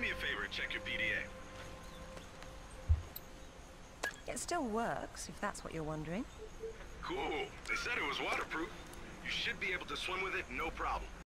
Me a favor and check your PDA. It still works, if that's what you're wondering. Cool. They said it was waterproof. You should be able to swim with it, no problem.